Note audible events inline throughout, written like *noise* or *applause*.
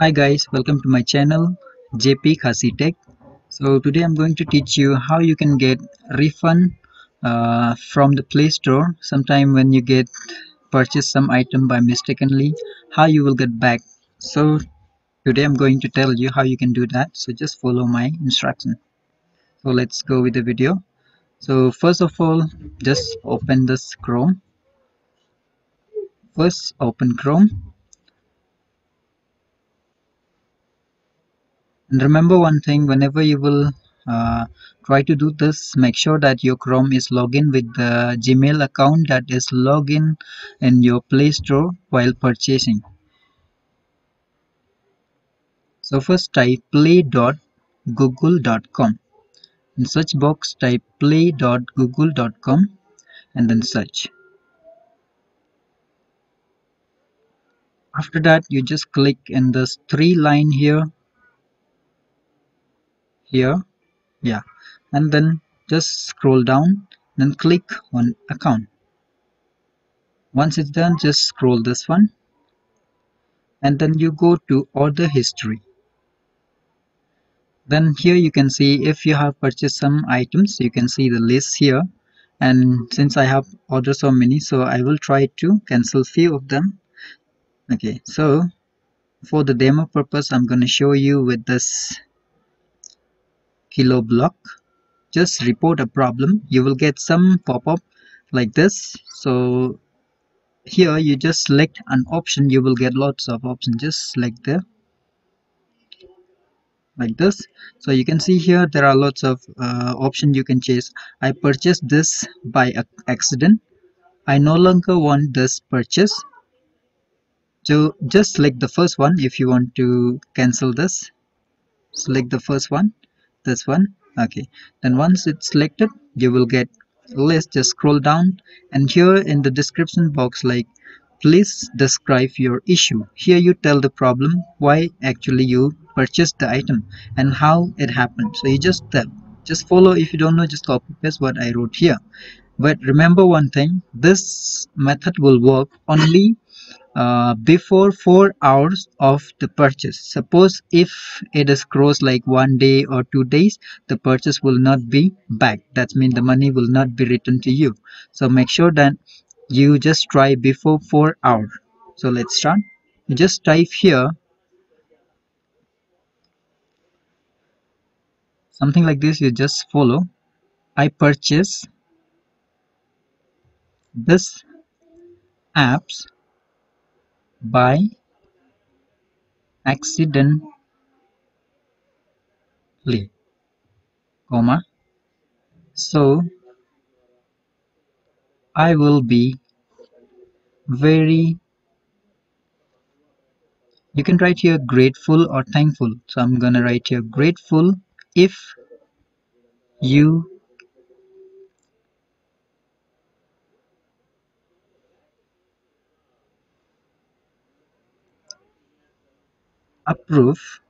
Hi guys, welcome to my channel JP Khasi Tech. So today I'm going to teach you how you can get refund uh, from the Play Store sometime when you get purchase some item by mistakenly how you will get back. So today I'm going to tell you how you can do that. So just follow my instruction. So let's go with the video. So first of all just open this Chrome. First open Chrome and remember one thing whenever you will uh, try to do this make sure that your chrome is login with the gmail account that is login in your play store while purchasing. So first type play.google.com in search box type play.google.com and then search. After that you just click in this three line here here. Yeah. And then just scroll down then click on account. Once it's done just scroll this one. And then you go to order history. Then here you can see if you have purchased some items you can see the list here. And since I have ordered so many so I will try to cancel few of them. Okay so for the demo purpose I'm to show you with this kilo block. Just report a problem. You will get some pop-up like this. So here you just select an option. You will get lots of options. Just select there. Like this. So you can see here there are lots of uh, options you can chase. I purchased this by accident. I no longer want this purchase. So just select the first one if you want to cancel this. Select the first one this one. Okay. Then once it's selected you will get list just scroll down. And here in the description box like please describe your issue. Here you tell the problem why actually you purchased the item and how it happened. So you just tell. Just follow. If you don't know just copy paste what i wrote here. But remember one thing this method will work only uh, before four hours of the purchase. Suppose if it is crossed like one day or two days the purchase will not be back. That means the money will not be returned to you. So make sure that you just try before four hours. So let's start. Just type here something like this you just follow. I purchase this apps by accidentally comma. So I will be very you can write here grateful or thankful. So I'm gonna write here grateful if you approve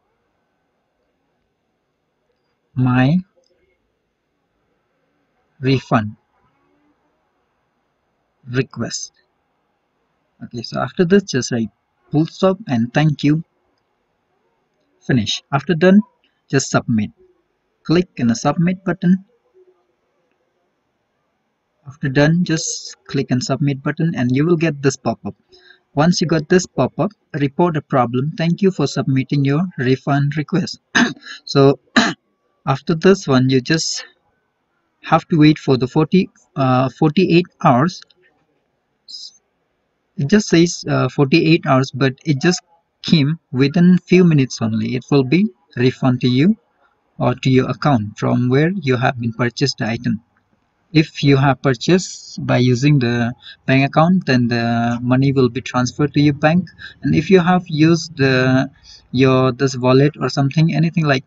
my refund request. Okay so after this just write full stop and thank you. Finish. After done just submit. Click on the submit button. After done just click on submit button and you will get this pop-up once you got this pop-up, report a problem. Thank you for submitting your refund request. *coughs* so *coughs* after this one, you just have to wait for the 40, uh, 48 hours. It just says uh, 48 hours, but it just came within few minutes only. It will be refund to you or to your account from where you have been purchased the item if you have purchased by using the bank account then the money will be transferred to your bank. And if you have used the your this wallet or something anything like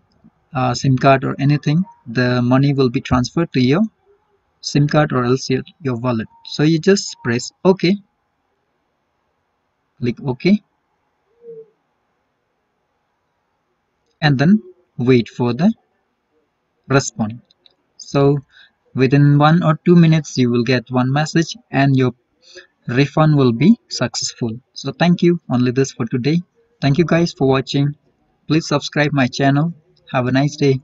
uh, sim card or anything the money will be transferred to your sim card or else your, your wallet. So you just press ok. Click ok. And then wait for the response. So within one or two minutes you will get one message and your refund will be successful. So thank you. Only this for today. Thank you guys for watching. Please subscribe my channel. Have a nice day